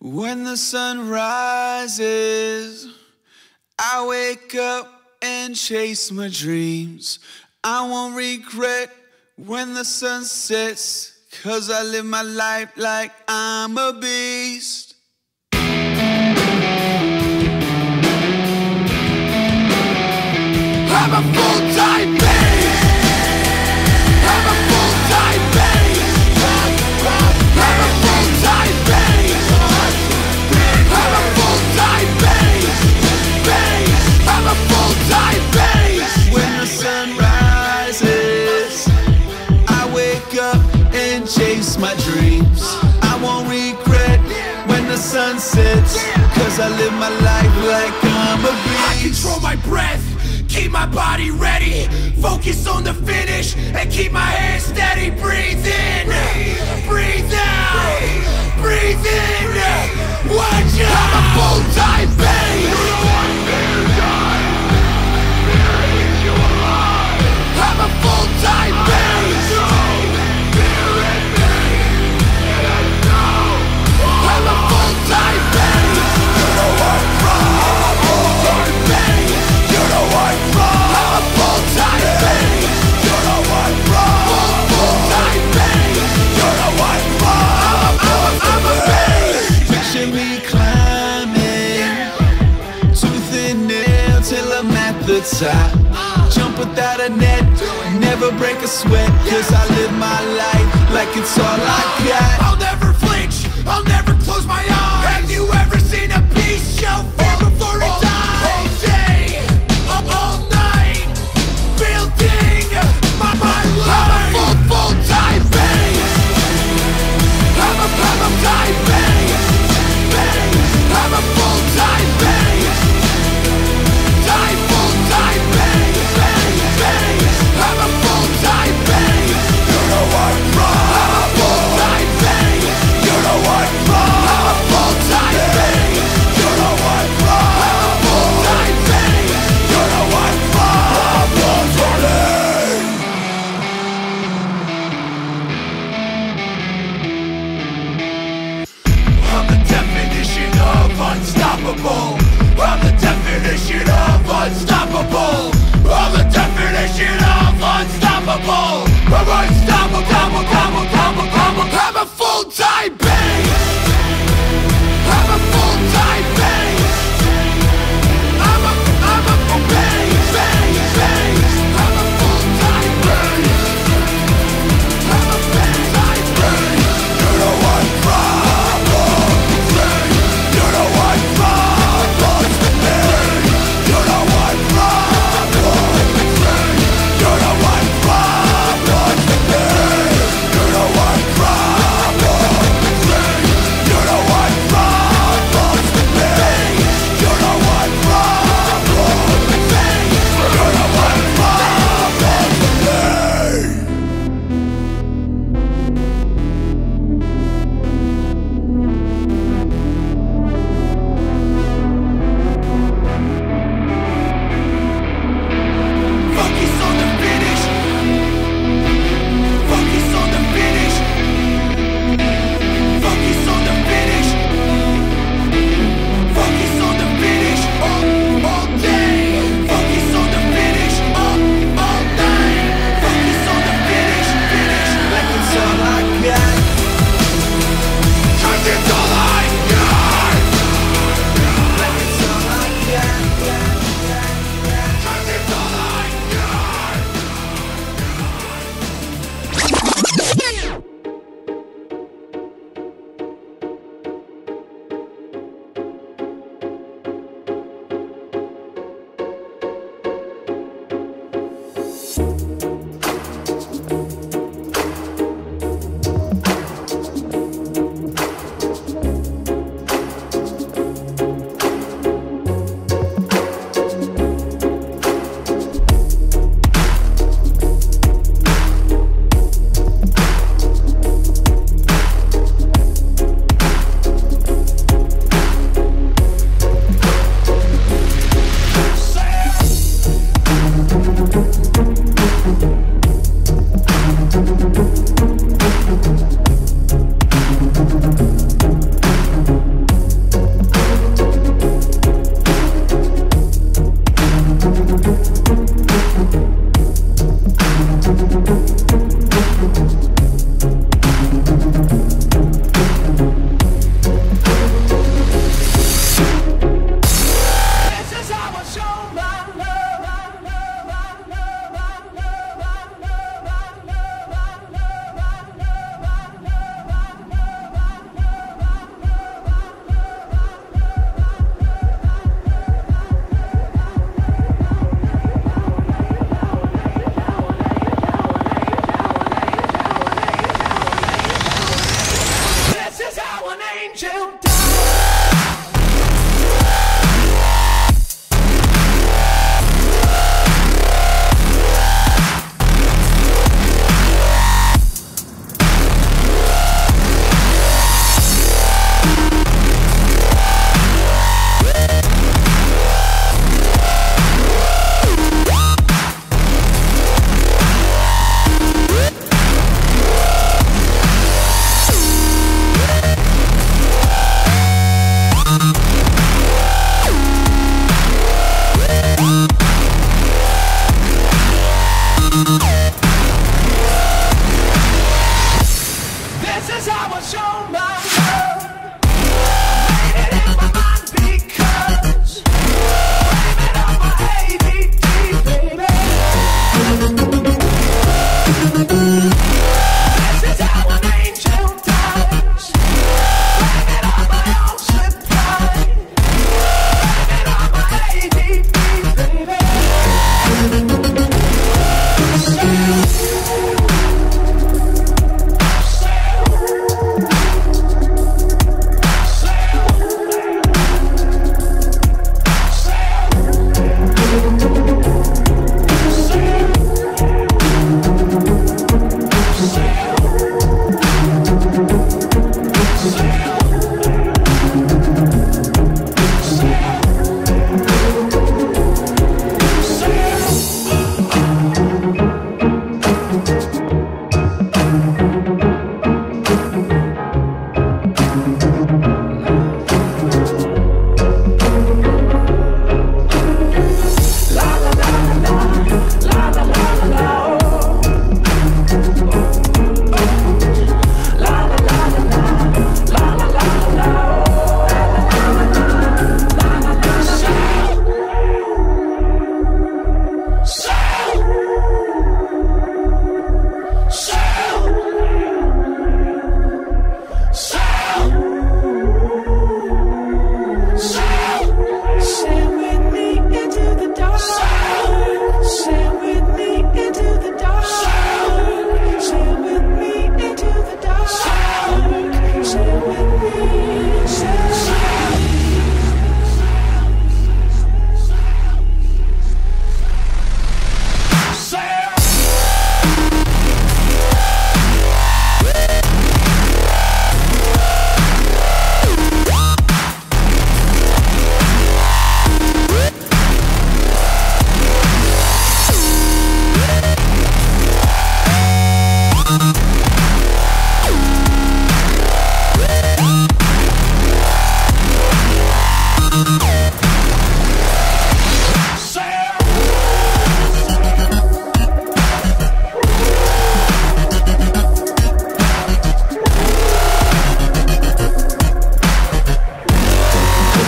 When the sun rises, I wake up and chase my dreams. I won't regret when the sun sets, cause I live my life like I'm a beast. I'm a full-time beast. Live my life like I'm a I beast. control my breath, keep my body ready, focus on the finish, and keep my hands steady. Breathe in, breathe out, breathe in. Watch out! I'm a full-time. I'm a full-time never break a sweat, cause I live my life like it's all I got. I'll never flinch. I'll never close my eyes. Have you ever seen a beast show unstoppable. I'm the definition of unstoppable. I'm the definition of unstoppable. I'm unstoppable. I'm a, I'm a, I'm a, I'm a, I'm a full-time beast. angel died.